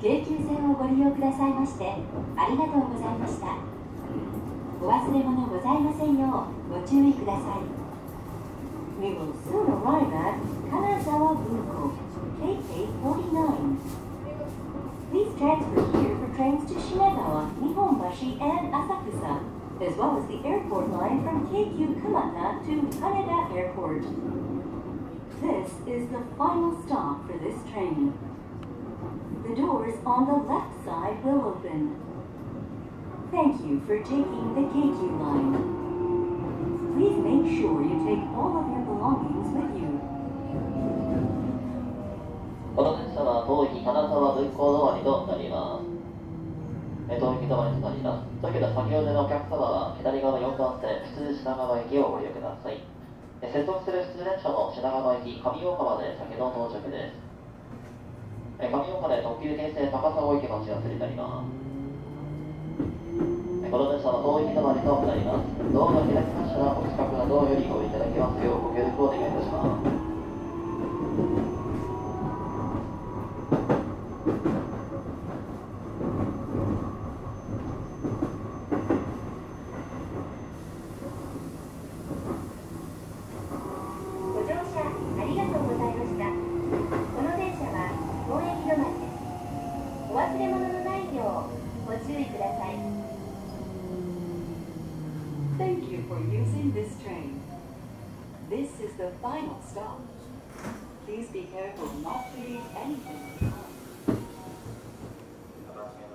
京急線をご利用くださいましてありがとうございましたお忘れ物ございませんようご注意ください We will soon arrive at Kanazawa Bunko, KK49. Please transfer here for trains to Shinagawa, Nihonbashi, and Asakusa, as well as the airport line from Keikyu Kamata to Haneda Airport. This is the final stop for this train. The doors on the left side will open. Thank you for taking the Keikyu line. Please make sure you take all of your belongings with you. この電車は当駅金沢分校止まりとなります。え当駅止まりとなります。というわけで先ほどのお客様は左側4番線普通品川駅をご利用ください。え接続する普通電車も品川駅上大岡まで先の到着です。え上岡で特急京成高砂駅待ち合わせになります。えこの電車は当駅止まりとなります。道路開きましたらお近くの道よりご利用いただきますようご協力をお願いします。忘れ物のないようご注意ください。Thank you for using this train. This is the final stop. Please be careful not to leave anything behind. お楽しみは当日